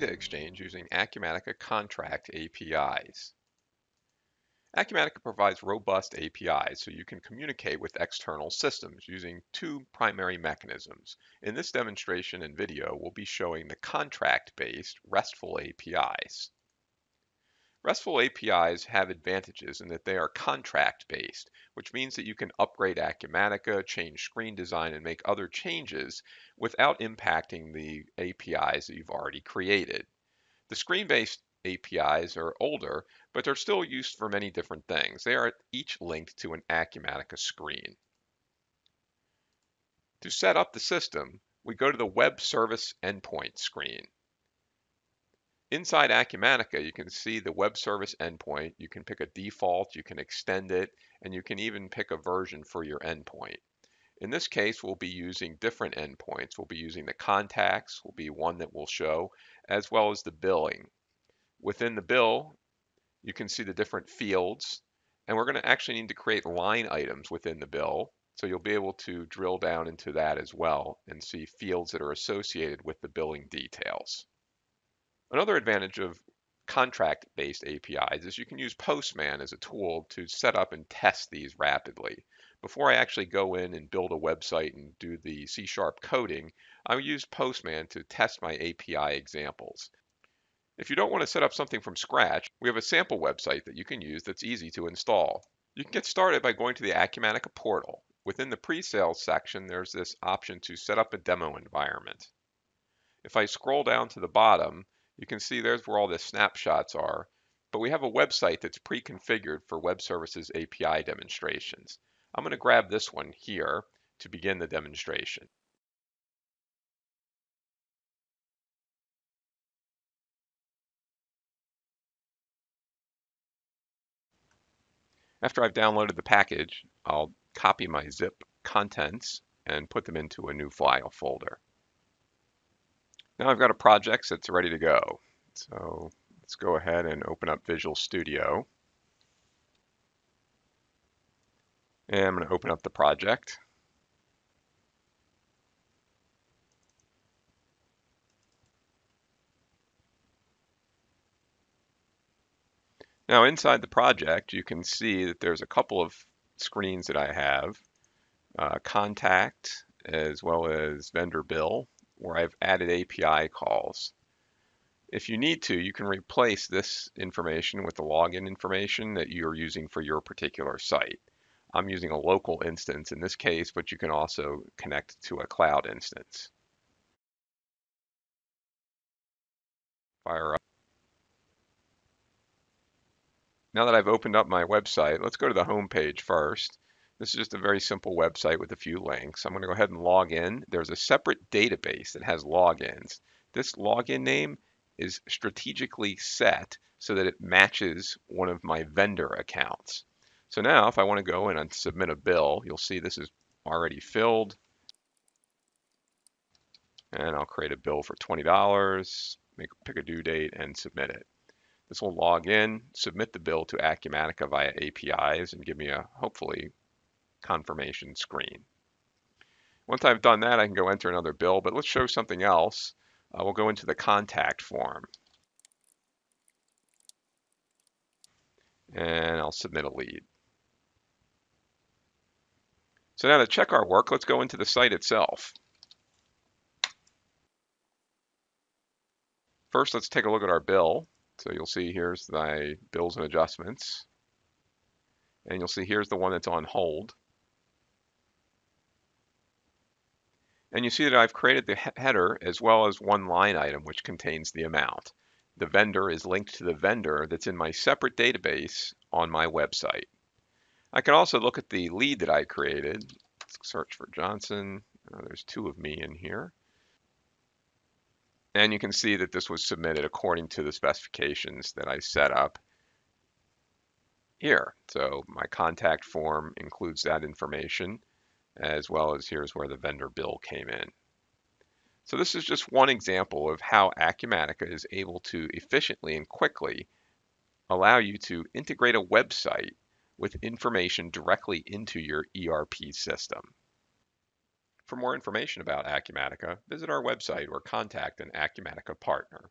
data exchange using Acumatica Contract APIs. Acumatica provides robust APIs so you can communicate with external systems using two primary mechanisms. In this demonstration and video, we'll be showing the contract-based RESTful APIs. RESTful APIs have advantages in that they are contract-based, which means that you can upgrade Acumatica, change screen design, and make other changes without impacting the APIs that you've already created. The screen-based APIs are older, but they're still used for many different things. They are each linked to an Acumatica screen. To set up the system, we go to the Web Service Endpoint screen. Inside Acumatica, you can see the web service endpoint. You can pick a default, you can extend it, and you can even pick a version for your endpoint. In this case, we'll be using different endpoints. We'll be using the contacts, will be one that we'll show, as well as the billing. Within the bill, you can see the different fields, and we're going to actually need to create line items within the bill. So you'll be able to drill down into that as well and see fields that are associated with the billing details. Another advantage of contract-based APIs is you can use Postman as a tool to set up and test these rapidly. Before I actually go in and build a website and do the C-sharp coding, I use Postman to test my API examples. If you don't want to set up something from scratch, we have a sample website that you can use that's easy to install. You can get started by going to the Acumatica portal. Within the pre-sales section, there's this option to set up a demo environment. If I scroll down to the bottom, you can see there's where all the snapshots are, but we have a website that's pre-configured for Web Services API demonstrations. I'm going to grab this one here to begin the demonstration. After I've downloaded the package, I'll copy my zip contents and put them into a new file folder. Now I've got a project that's ready to go. So let's go ahead and open up Visual Studio. And I'm going to open up the project. Now inside the project, you can see that there's a couple of screens that I have, uh, contact as well as vendor bill, where I've added API calls. If you need to, you can replace this information with the login information that you're using for your particular site. I'm using a local instance in this case, but you can also connect to a cloud instance. Fire up. Now that I've opened up my website, let's go to the home page first. This is just a very simple website with a few links. I'm going to go ahead and log in. There's a separate database that has logins. This login name is strategically set so that it matches one of my vendor accounts. So now if I want to go in and submit a bill, you'll see this is already filled. And I'll create a bill for $20, make, pick a due date and submit it. This will log in, submit the bill to Acumatica via APIs, and give me a hopefully confirmation screen. Once I've done that, I can go enter another bill, but let's show something else. Uh, we'll go into the contact form. And I'll submit a lead. So now to check our work, let's go into the site itself. First, let's take a look at our bill. So you'll see here's my bills and adjustments. And you'll see here's the one that's on hold. And you see that I've created the header as well as one line item which contains the amount. The vendor is linked to the vendor that's in my separate database on my website. I can also look at the lead that I created. Let's search for Johnson. Oh, there's two of me in here. And you can see that this was submitted according to the specifications that I set up here. So my contact form includes that information as well as here's where the vendor bill came in. So this is just one example of how Acumatica is able to efficiently and quickly allow you to integrate a website with information directly into your ERP system. For more information about Acumatica, visit our website or contact an Acumatica partner.